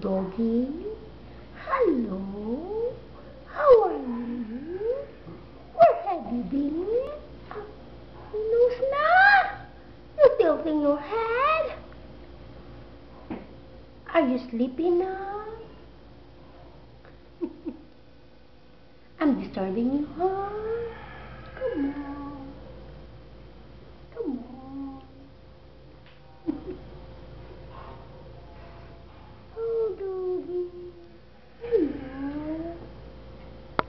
doggy. Hello. How are you? Where have you been? No snap. You tilting your head. Are you sleepy now? I'm disturbing you, huh?